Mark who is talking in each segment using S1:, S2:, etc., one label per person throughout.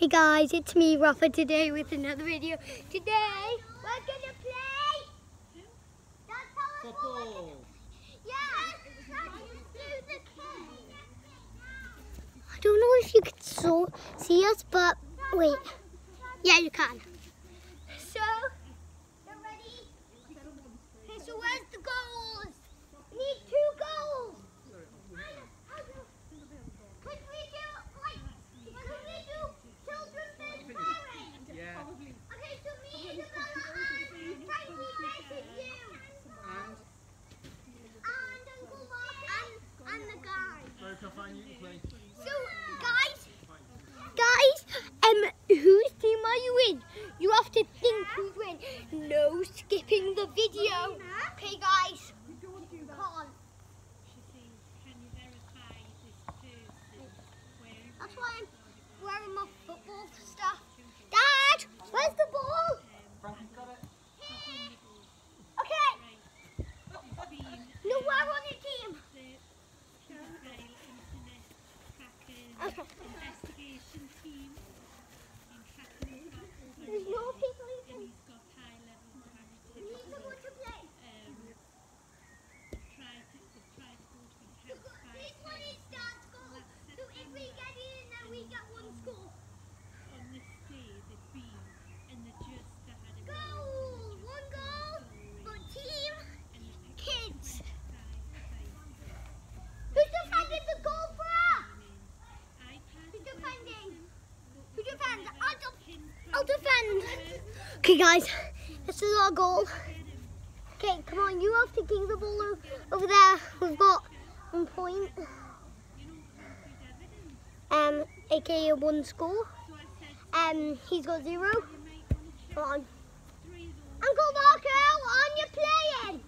S1: Hey guys, it's me, Rafa, today with another video. Today, we're gonna play...
S2: Football.
S1: Yeah, I don't know if you can so see us, but wait. Yeah, you can. So, you ready? So where's the goals? We need two goals. Could we do, like, could we do children versus parents?
S2: Yeah.
S1: Okay, so me, Isabella, and Frankie versus you.
S2: And
S1: And Uncle Mark and, and the guy.
S2: where can I find you to play?
S1: So, guys, guys, um, whose team are you in? You have to think who's win. No skipping the video. Okay, guys. That's why I'm wearing my football stuff. Dad, where's the ball?
S2: Frankie's got it.
S1: Okay. No, we're on a team. Okay.
S3: Investigation team in tracking the travel
S1: There's no people
S3: and
S1: even.
S3: he's got high level
S1: We need someone to play.
S3: um, try to try to go to
S1: So
S3: enhance
S1: go-
S3: by
S1: This one is Dad's goal. So if we get in, then we get one score.
S3: on this day they've been and they just had a
S1: Goal! One goal for team
S3: and they picked
S1: kids.
S3: five five
S1: Who's defending the goal for us?
S3: iPad
S1: Who's defending? Who defends? I'll, def- I'll defend. Okay, guys, this is our goal. Okay, come on, you have to kick the ball over there. We've got one point. Um, aka one score. Um, he's got zero. Come on. Uncle Marco, on you playing?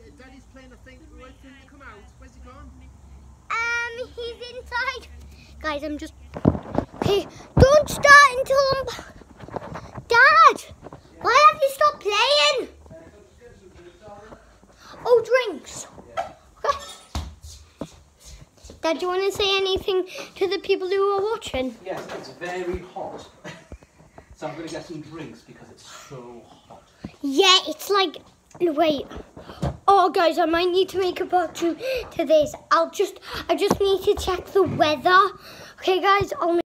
S2: Yeah, Daddy's playing a thing. Wait for him come out. Where's he gone?
S1: Um, he's inside. Guys, I'm just. Okay, don't start until I'm. Dad, why have you stopped playing? Oh, drinks. Okay. Dad, do you want to say anything to the people who are watching?
S4: Yes, it's very hot. so I'm going to get some drinks because it's so hot.
S1: Yeah, it's like. Wait. Oh, guys, I might need to make a part two to this. I'll just. I just need to check the weather. Okay, guys, I'll.